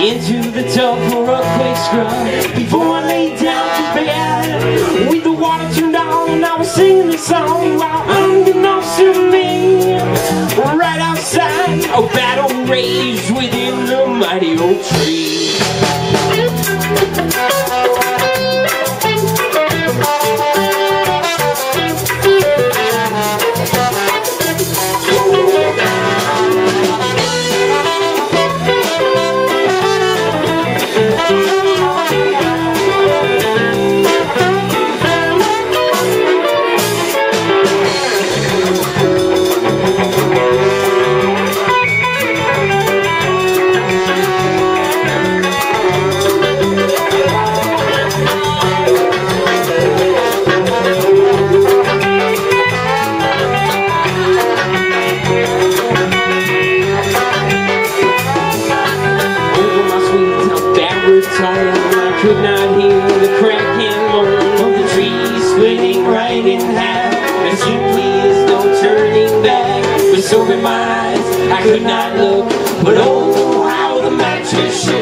Into the tub for a quick scrub. Before I lay down to bed With the water turned on I was singing the song While unbeknownst to me. Right outside A battle raged within the mighty oak tree In my eyes. I could not look But oh how the mattress shook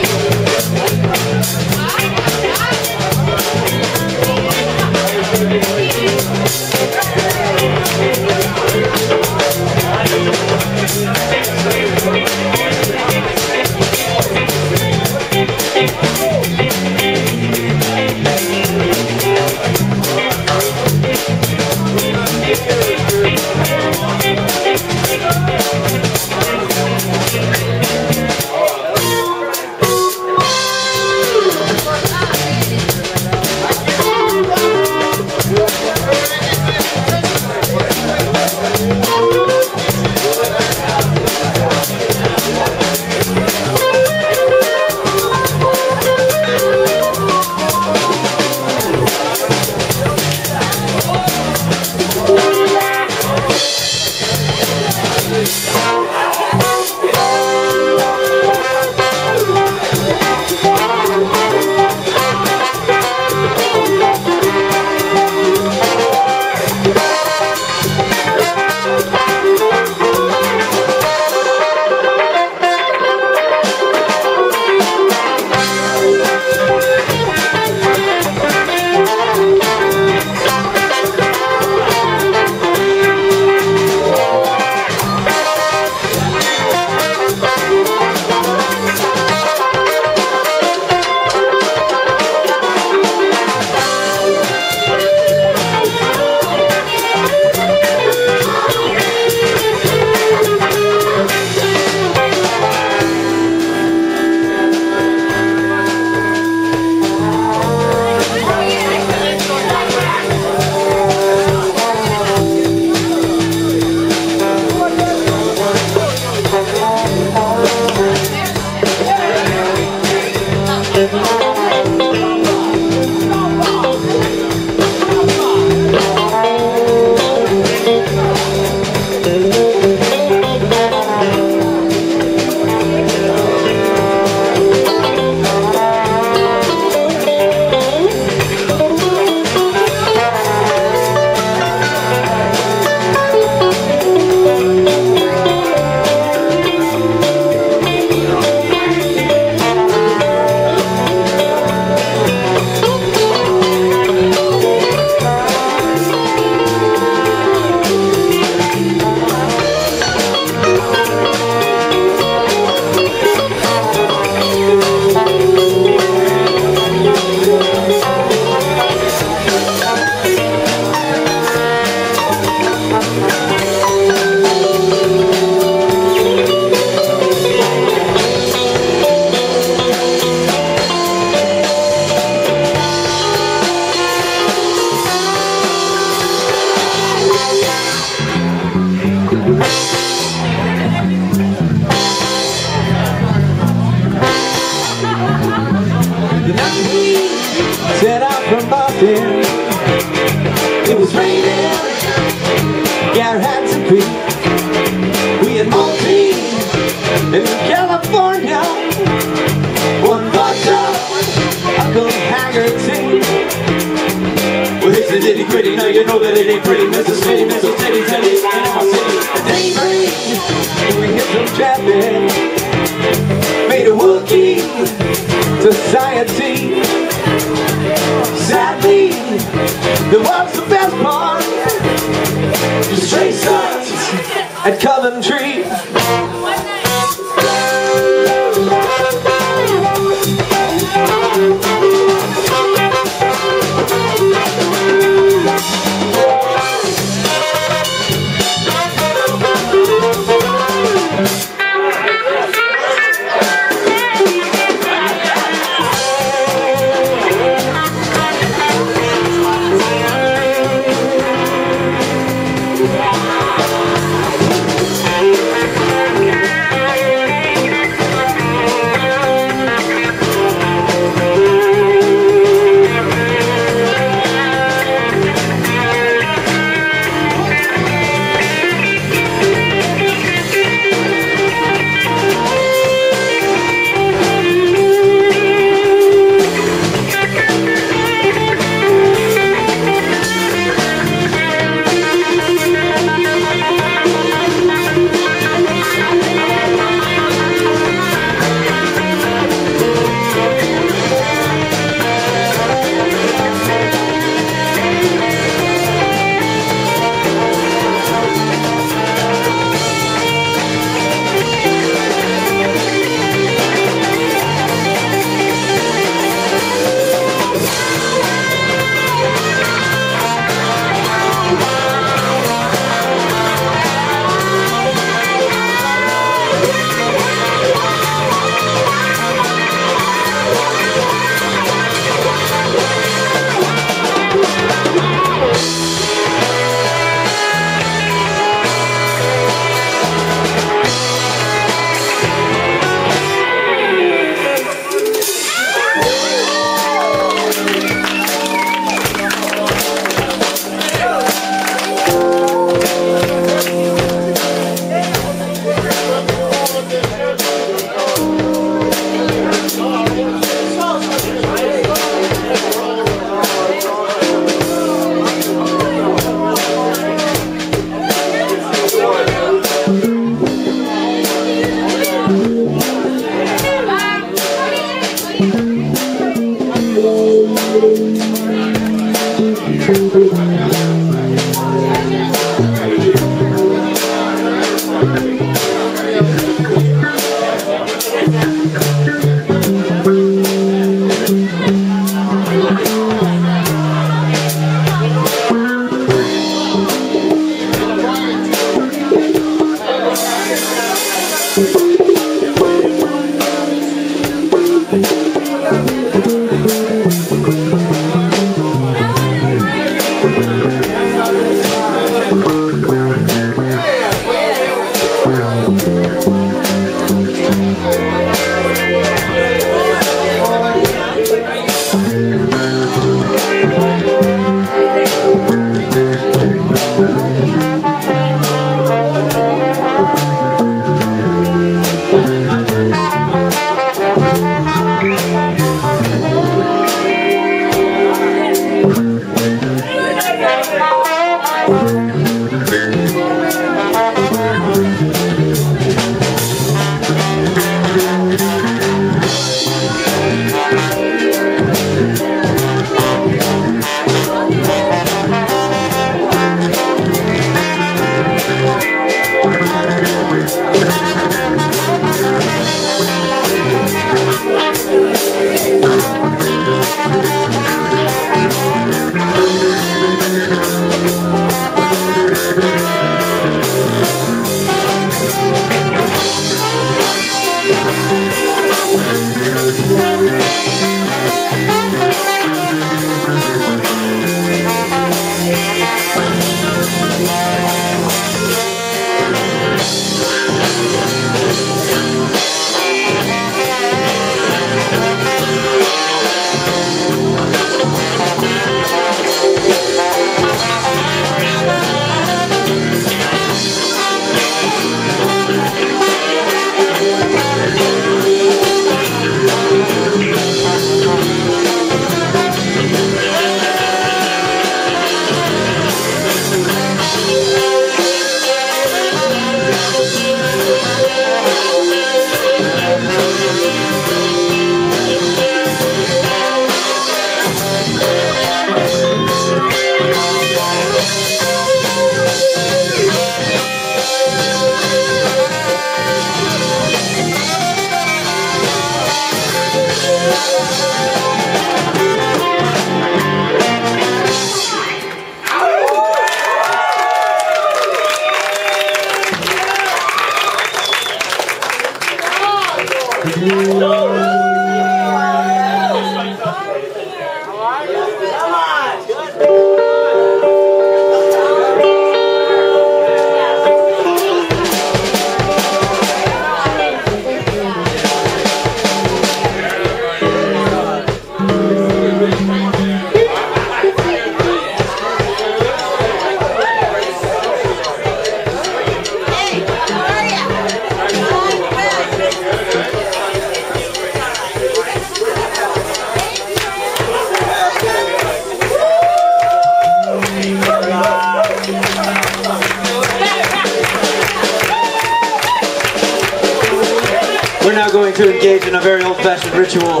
old-fashioned ritual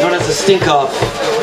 known as a stink-off.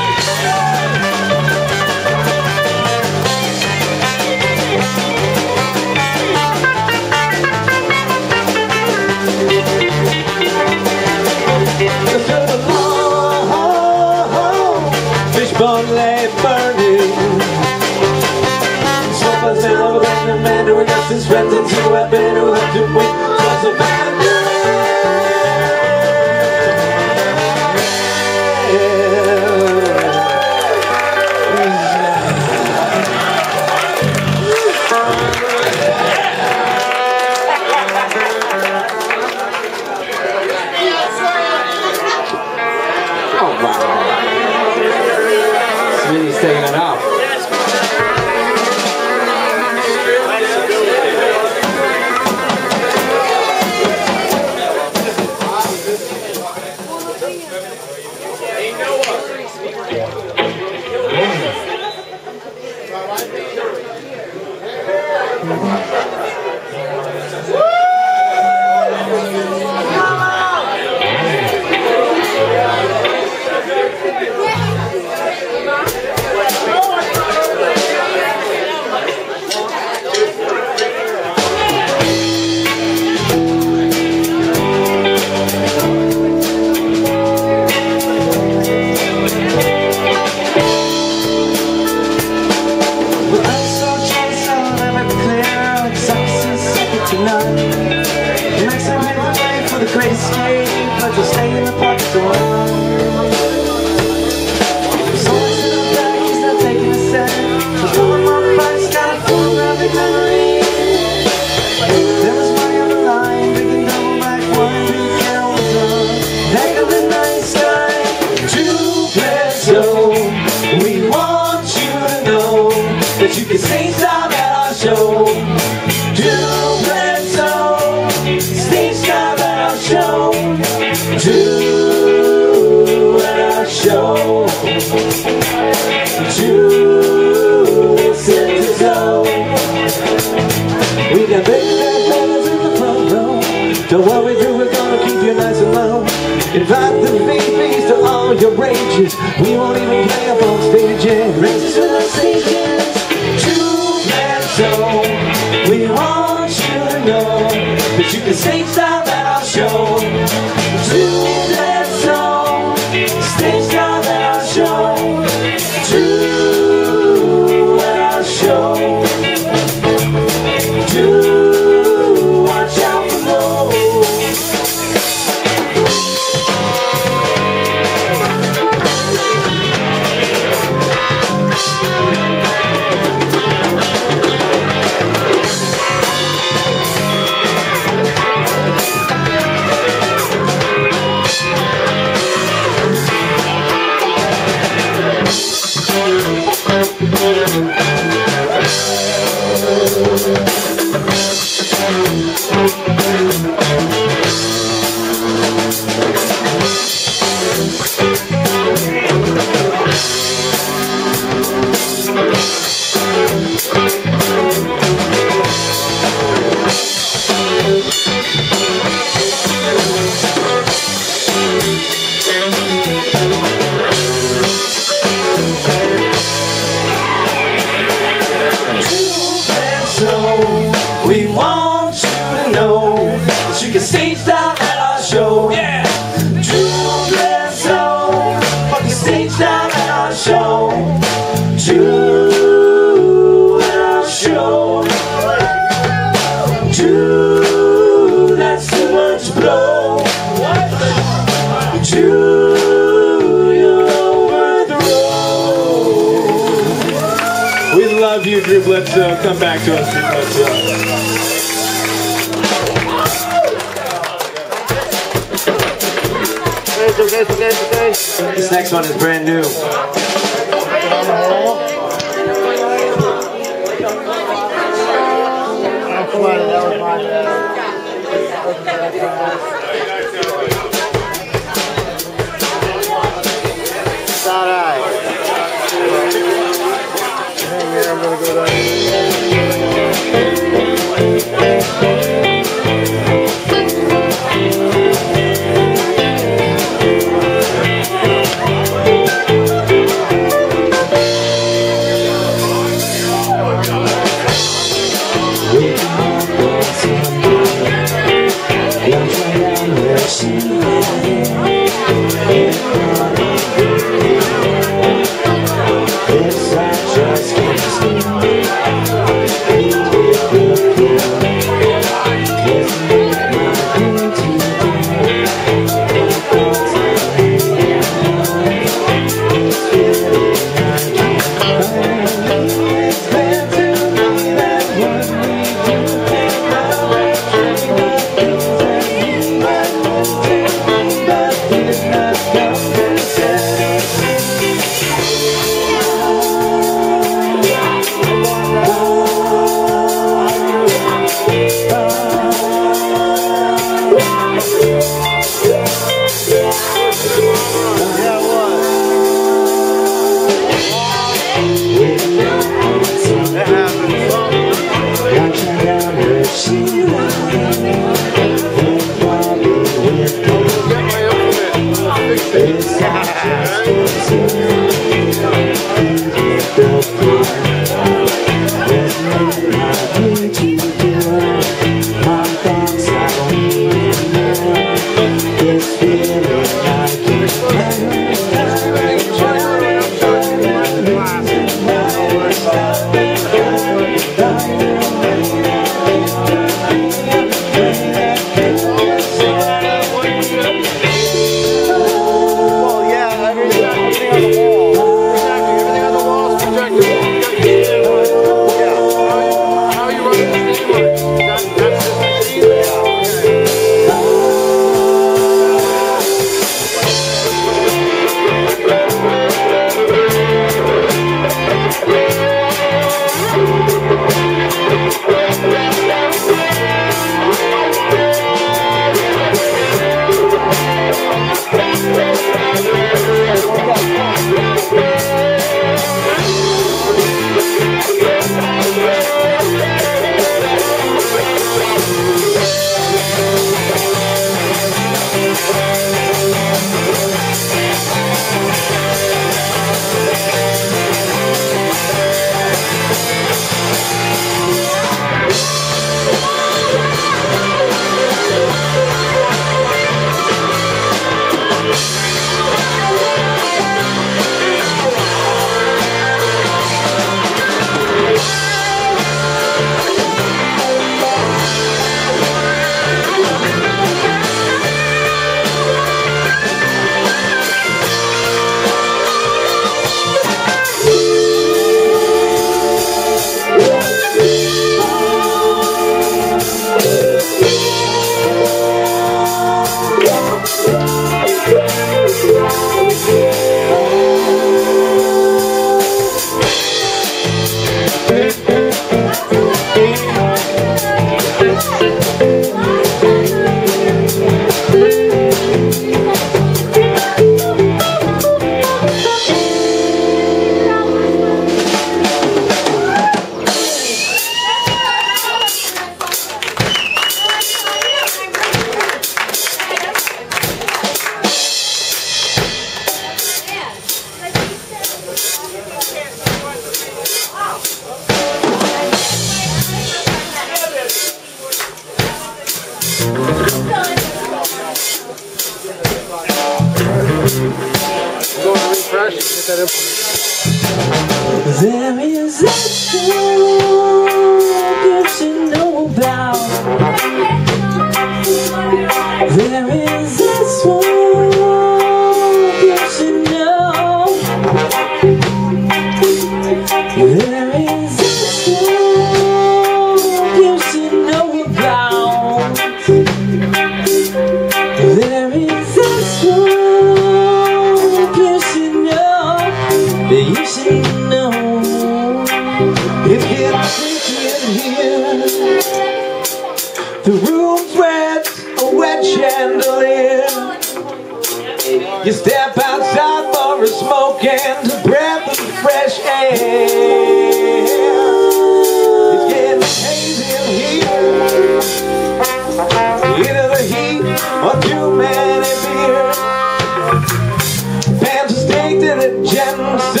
Are staked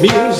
Music,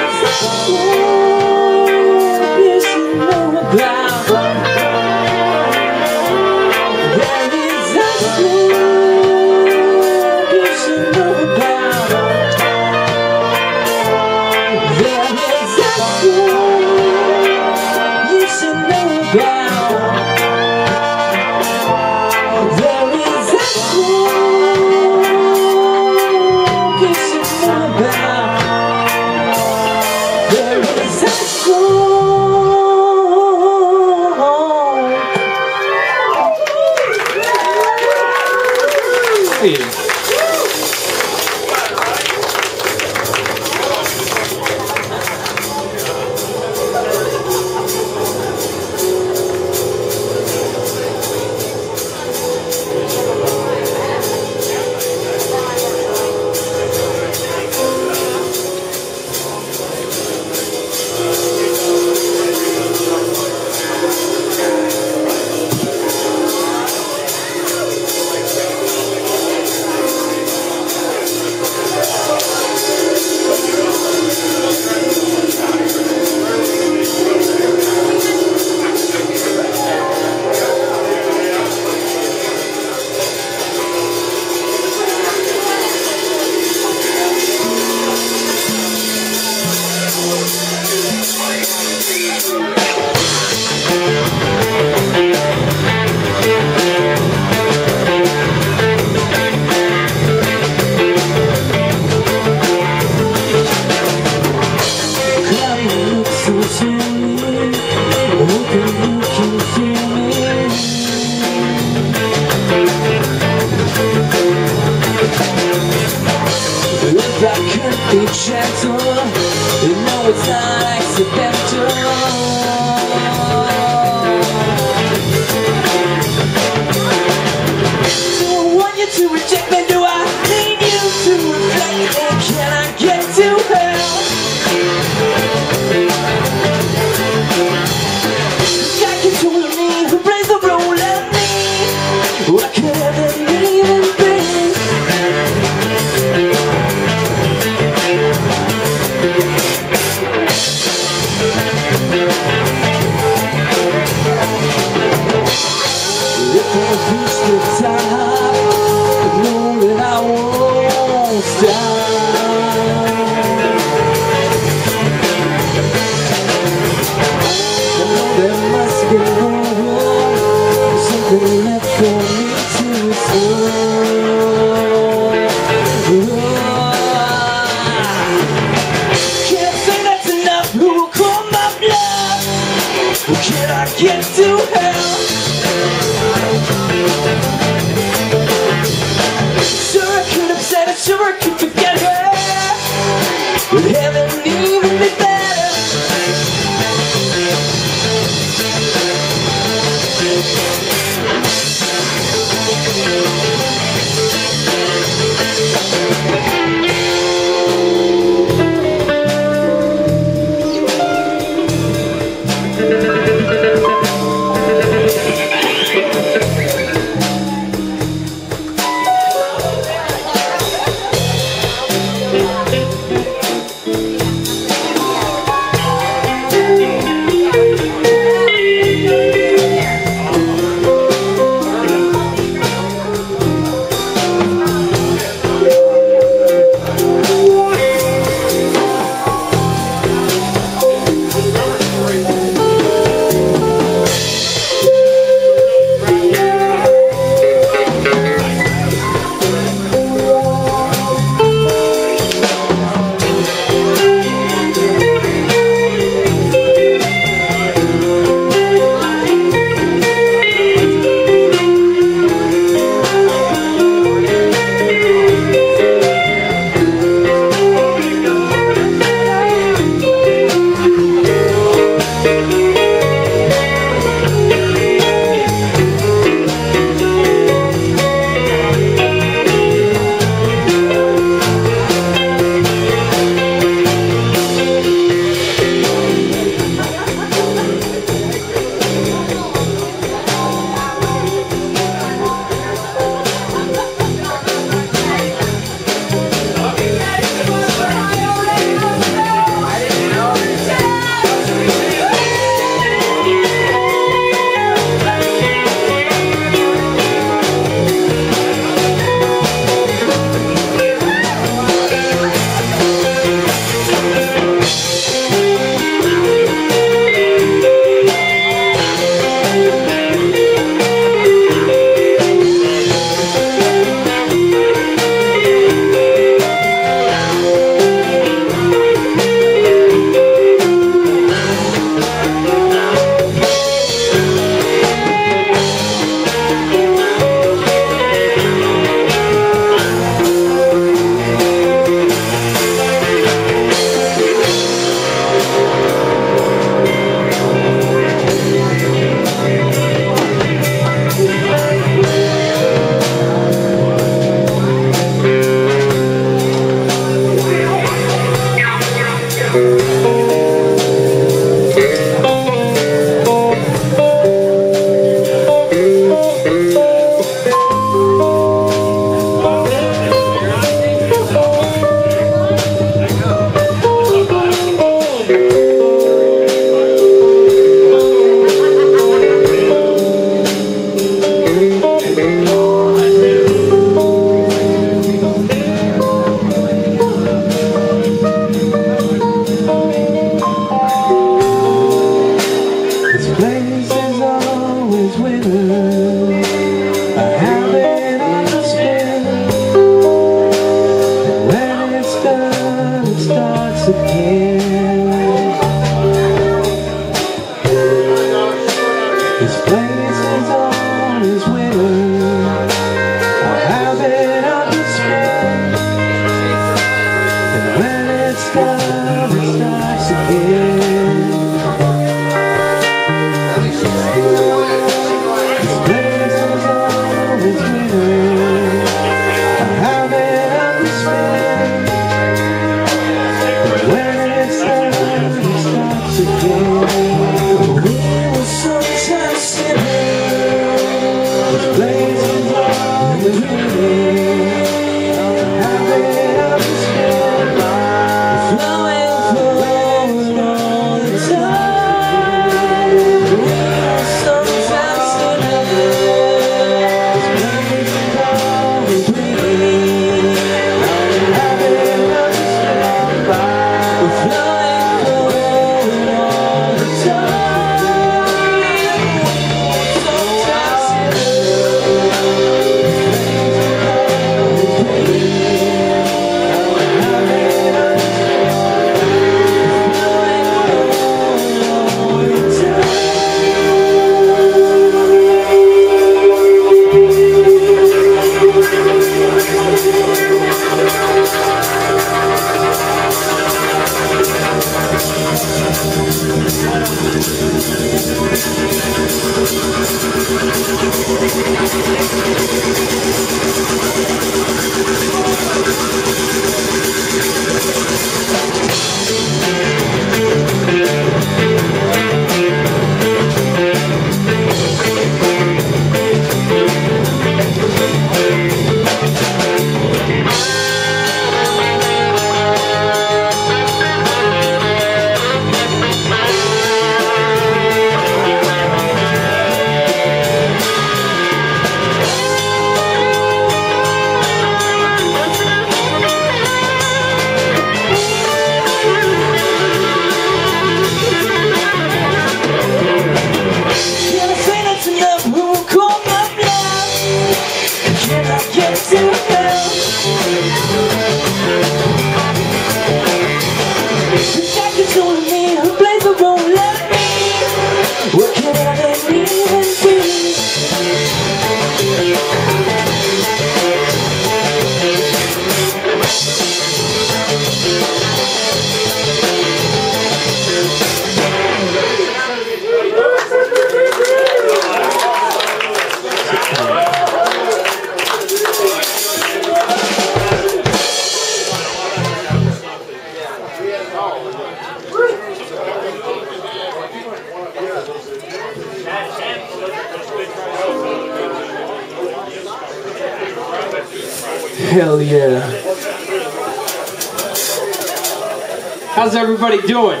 How's everybody doing?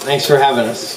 Thanks for having us.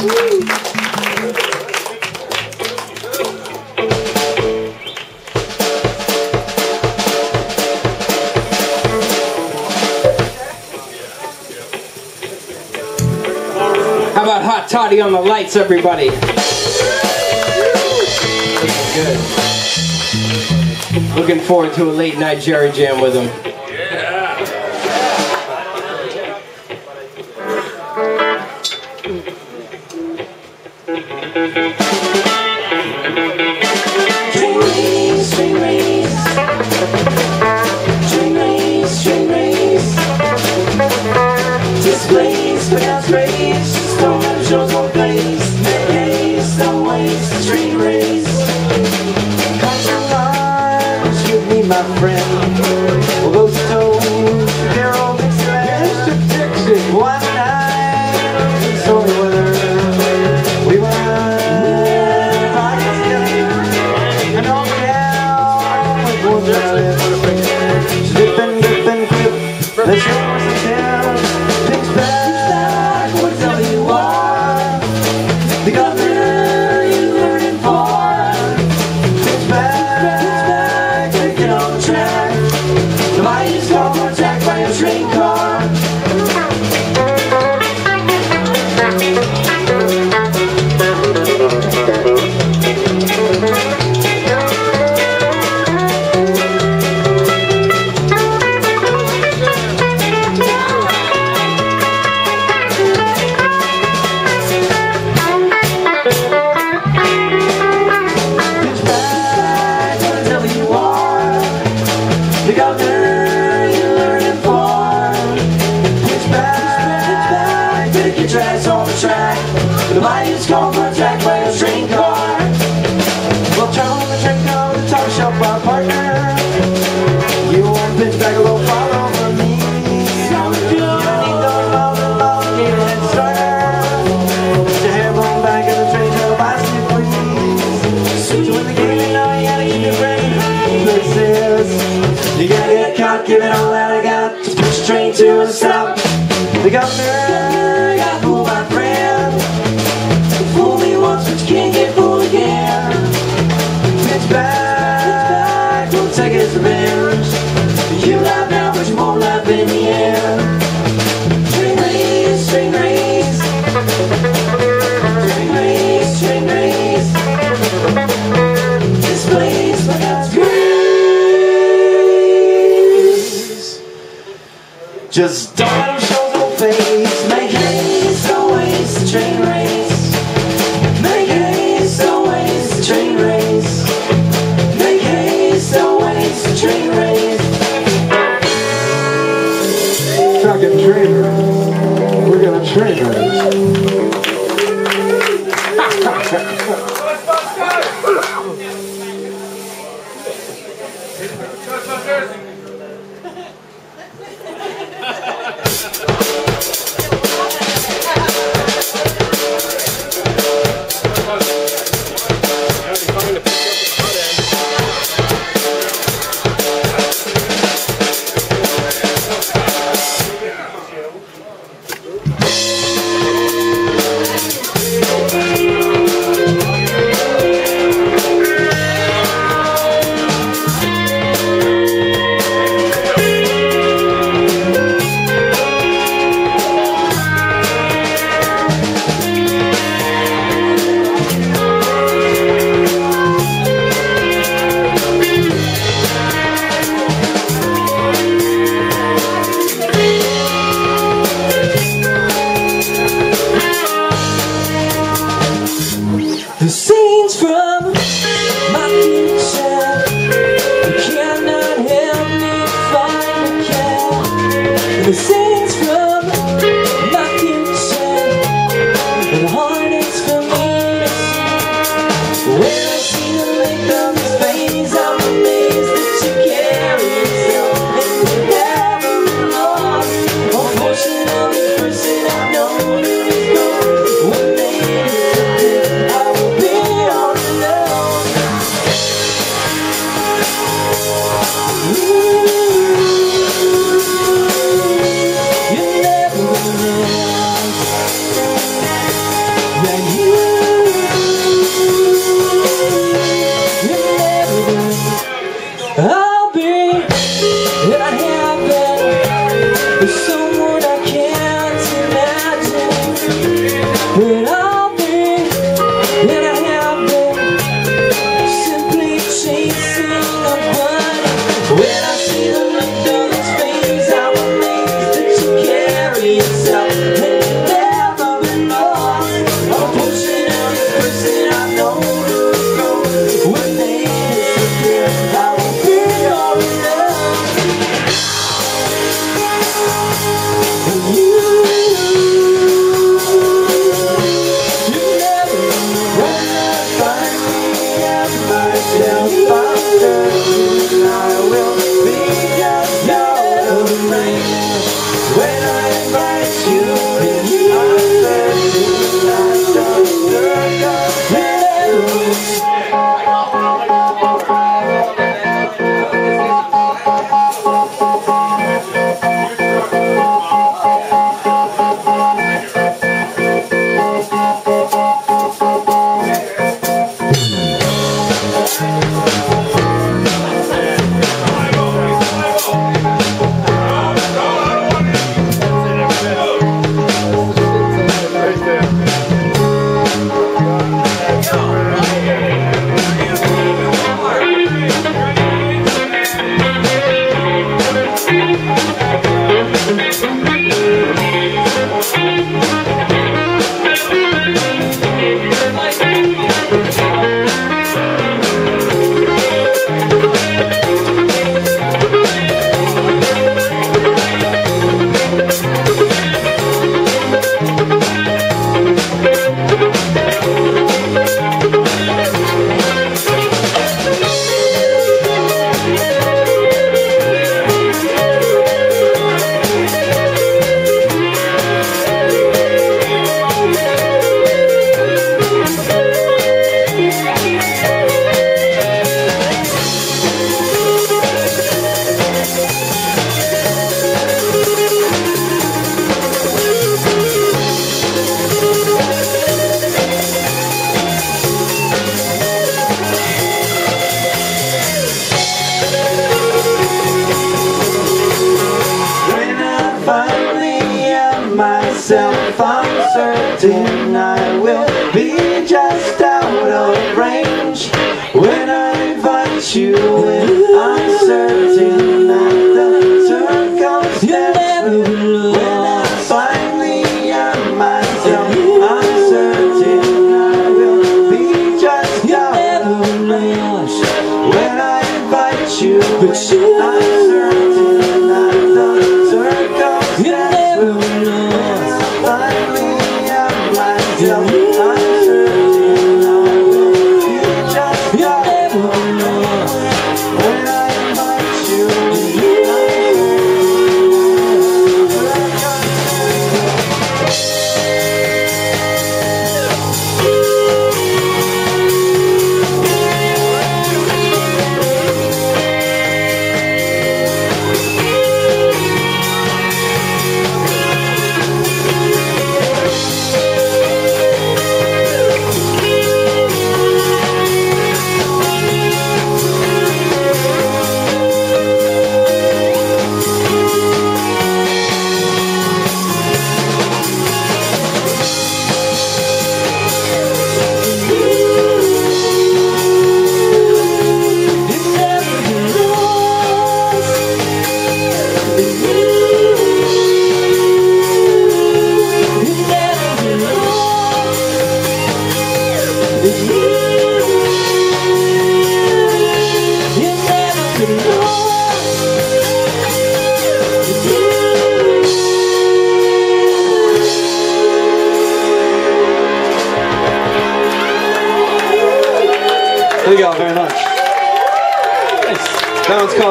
How about hot toddy on the lights, everybody? Looking good. Looking forward to a late night Jerry Jam with him. don't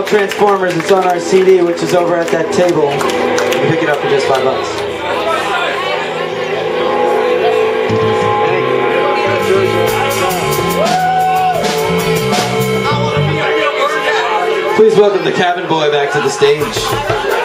Transformers. It's on our CD, which is over at that table. You pick it up for just five bucks. Please welcome the cabin boy back to the stage.